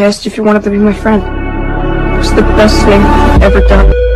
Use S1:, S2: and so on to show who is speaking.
S1: I asked if you wanted to be my friend. It's the best thing I've ever done.